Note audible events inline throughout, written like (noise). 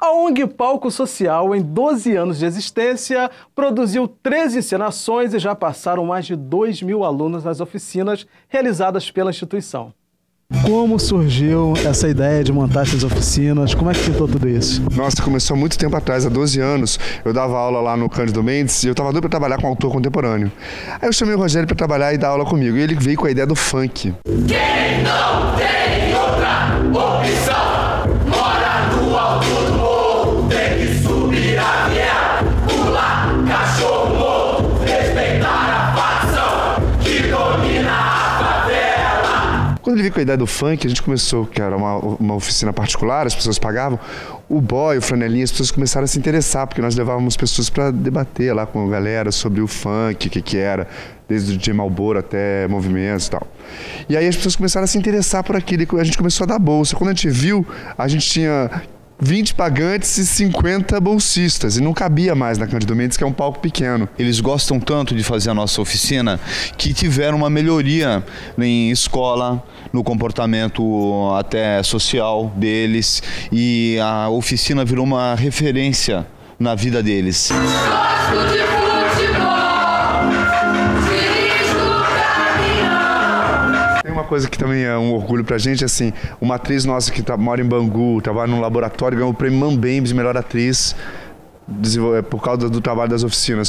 A ONG Palco Social, em 12 anos de existência, produziu 13 encenações e já passaram mais de 2 mil alunos nas oficinas realizadas pela instituição. Como surgiu essa ideia de montar essas oficinas? Como é que pintou tudo isso? Nossa, começou muito tempo atrás, há 12 anos. Eu dava aula lá no Cândido Mendes e eu estava doido para trabalhar com autor contemporâneo. Aí eu chamei o Rogério para trabalhar e dar aula comigo. E ele veio com a ideia do funk. Quem não tem outra opção? Quando ele veio com a ideia do funk, a gente começou, que era uma, uma oficina particular, as pessoas pagavam, o boy, o flanelinha, as pessoas começaram a se interessar, porque nós levávamos pessoas para debater lá com a galera sobre o funk, o que, que era, desde o DJ Malboro até movimentos e tal. E aí as pessoas começaram a se interessar por aquilo, e a gente começou a dar bolsa. Quando a gente viu, a gente tinha 20 pagantes e 50 bolsistas. E não cabia mais na Cândido Mendes, que é um palco pequeno. Eles gostam tanto de fazer a nossa oficina que tiveram uma melhoria em escola, no comportamento até social deles. E a oficina virou uma referência na vida deles. Coisa que também é um orgulho pra gente, assim, uma atriz nossa que tá, mora em Bangu, trabalha num laboratório, ganhou o prêmio Mambembes, melhor atriz, é, por causa do trabalho das oficinas.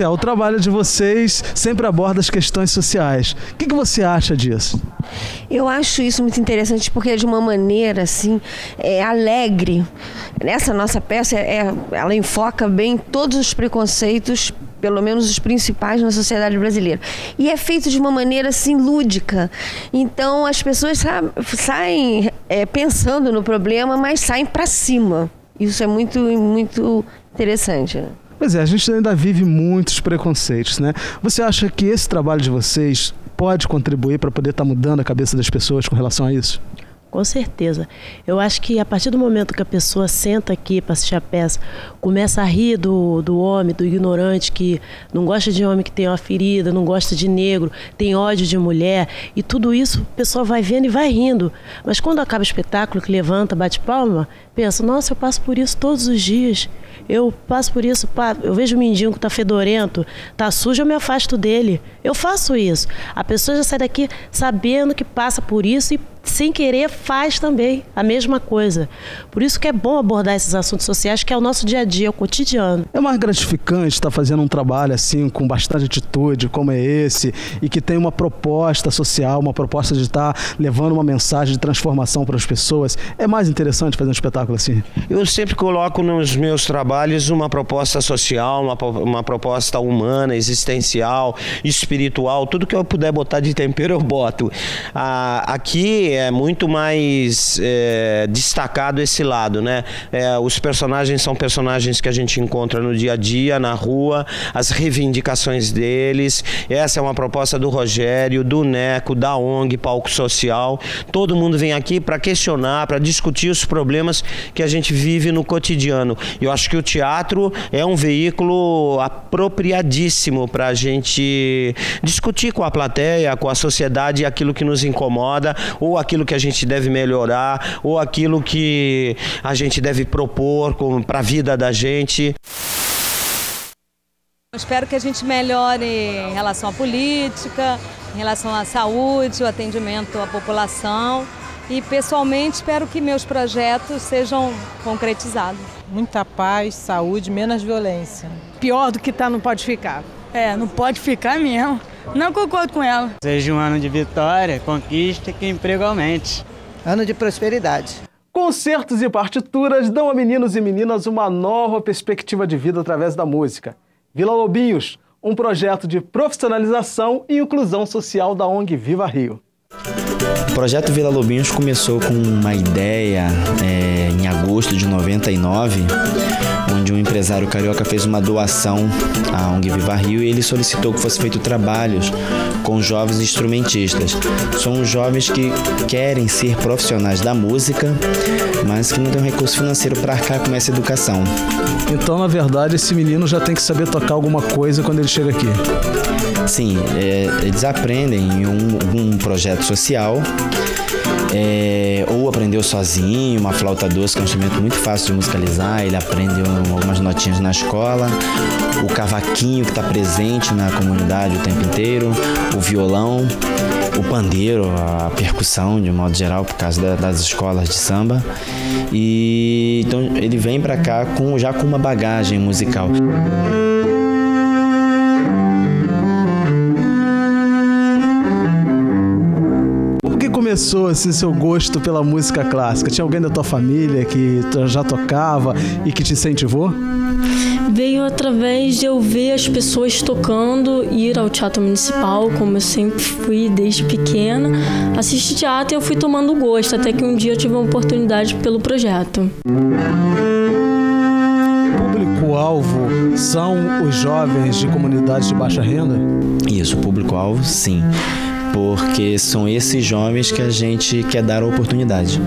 É, o trabalho de vocês sempre aborda as questões sociais. O que, que você acha disso? Eu acho isso muito interessante porque é de uma maneira assim é, alegre. Nessa nossa peça, é, ela enfoca bem todos os preconceitos pelo menos os principais na sociedade brasileira. E é feito de uma maneira assim lúdica. Então as pessoas sa saem é, pensando no problema, mas saem para cima. Isso é muito, muito interessante. Né? Pois é, a gente ainda vive muitos preconceitos, né? Você acha que esse trabalho de vocês pode contribuir para poder estar tá mudando a cabeça das pessoas com relação a isso? Com certeza. Eu acho que a partir do momento que a pessoa senta aqui para assistir a peça, começa a rir do, do homem, do ignorante, que não gosta de homem que tem uma ferida, não gosta de negro, tem ódio de mulher, e tudo isso a pessoa vai vendo e vai rindo. Mas quando acaba o espetáculo, que levanta, bate palma, pensa, nossa, eu passo por isso todos os dias. Eu passo por isso, eu vejo um mendigo que está fedorento, está sujo, eu me afasto dele. Eu faço isso. A pessoa já sai daqui sabendo que passa por isso e sem querer faz também a mesma coisa. Por isso que é bom abordar esses assuntos sociais, que é o nosso dia a dia, é o cotidiano. É mais gratificante estar fazendo um trabalho assim, com bastante atitude, como é esse, e que tem uma proposta social, uma proposta de estar levando uma mensagem de transformação para as pessoas. É mais interessante fazer um espetáculo assim? Eu sempre coloco nos meus trabalhos uma proposta social, uma, uma proposta humana, existencial, espiritual, tudo que eu puder botar de tempero eu boto. Ah, aqui é muito mais é, destacado esse lado, né? É, os personagens são personagens que a gente encontra no dia a dia, na rua, as reivindicações deles. Essa é uma proposta do Rogério, do Neco, da ONG Palco Social. Todo mundo vem aqui para questionar, para discutir os problemas que a gente vive no cotidiano. Eu acho que o teatro é um veículo apropriadíssimo para a gente discutir com a plateia, com a sociedade aquilo que nos incomoda ou aquilo que a gente deve melhorar, ou aquilo que a gente deve propor para a vida da gente. espero que a gente melhore em relação à política, em relação à saúde, o atendimento à população. E pessoalmente espero que meus projetos sejam concretizados. Muita paz, saúde, menos violência. Pior do que tá não pode ficar. É, não pode ficar mesmo. Não concordo com ela. Seja um ano de vitória, conquista e que emprego aumente. Ano de prosperidade. Concertos e partituras dão a meninos e meninas uma nova perspectiva de vida através da música. Vila Lobinhos, um projeto de profissionalização e inclusão social da ONG Viva Rio. O projeto Vila Lobinhos começou com uma ideia é, em agosto de 99, onde um empresário carioca fez uma doação à ONG Viva Rio e ele solicitou que fosse feito trabalhos com jovens instrumentistas. São jovens que querem ser profissionais da música, mas que não têm um recurso financeiro para arcar com essa educação. Então, na verdade, esse menino já tem que saber tocar alguma coisa quando ele chega aqui. Sim, é, eles aprendem em um, um projeto social. É, ou aprendeu sozinho, uma flauta doce, que é um instrumento muito fácil de musicalizar, ele aprende algumas notinhas na escola, o cavaquinho que está presente na comunidade o tempo inteiro, o violão, o pandeiro, a percussão de modo geral, por causa da, das escolas de samba. E então ele vem para cá com, já com uma bagagem musical. Começou assim seu gosto pela música clássica? Tinha alguém da tua família que já tocava e que te incentivou? Veio através de eu ver as pessoas tocando, ir ao teatro municipal, como eu sempre fui desde pequena, assistir teatro e eu fui tomando gosto, até que um dia eu tive uma oportunidade pelo projeto. Público-alvo são os jovens de comunidades de baixa renda? Isso, público-alvo, sim porque são esses jovens que a gente quer dar a oportunidade.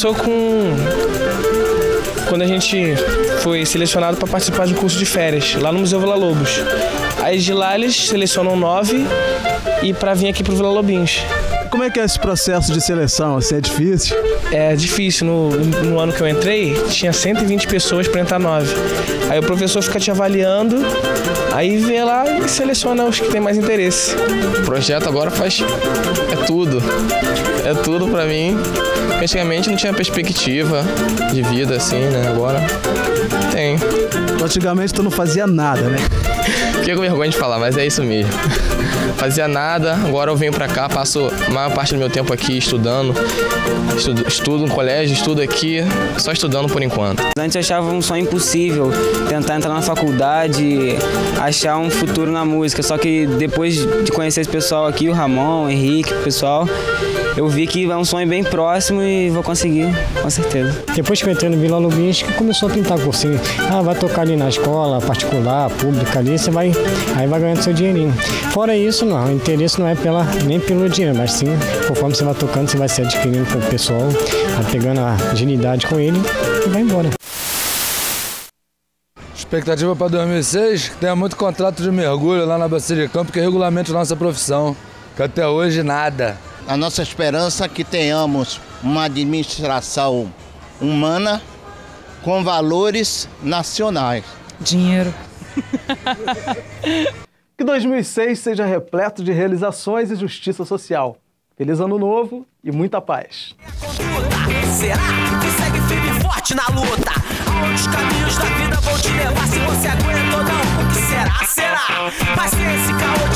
Começou com quando a gente foi selecionado para participar de um curso de férias lá no Museu Vila Lobos. Aí de lá eles selecionam nove e para vir aqui pro Vila Lobinhos. Como é que é esse processo de seleção? Assim, é difícil? É difícil. No, no ano que eu entrei, tinha 120 pessoas para entrar nove. Aí o professor fica te avaliando, aí vê lá e seleciona os que tem mais interesse. O projeto agora faz é tudo. É tudo para mim. Antigamente não tinha perspectiva de vida assim, né? Agora tem. Antigamente tu não fazia nada, né? (laughs) Fiquei com vergonha de falar, mas é isso mesmo. Fazia nada, agora eu venho pra cá, passo a maior parte do meu tempo aqui estudando. Estudo, estudo no colégio, estudo aqui, só estudando por enquanto. Antes eu achava um sonho impossível tentar entrar na faculdade, achar um futuro na música. Só que depois de conhecer esse pessoal aqui, o Ramon, o Henrique, o pessoal, eu vi que é um sonho bem próximo e vou conseguir, com certeza. Depois que eu entrei no Vila Lubins, que começou a pintar cursinho. Ah, vai tocar ali na escola, particular, pública ali, você vai, aí vai ganhando seu dinheirinho. Fora isso, não, o interesse não é pela, nem pelo dinheiro, mas sim, conforme você vai tocando, você vai se adquirindo com o pessoal, vai pegando a agilidade com ele e vai embora. Expectativa para 2006 que tenha muito contrato de mergulho lá na Bacia de Campo que regulamente nossa profissão, que até hoje nada. A nossa esperança é que tenhamos uma administração humana com valores nacionais. Dinheiro. (laughs) Que 2006 seja repleto de realizações e justiça social. Feliz ano novo e muita paz. Será que segue firme forte na luta? Aonde os caminhos da vida vão te levar? Se você aguenta ou não, o que será? Será? Esse caô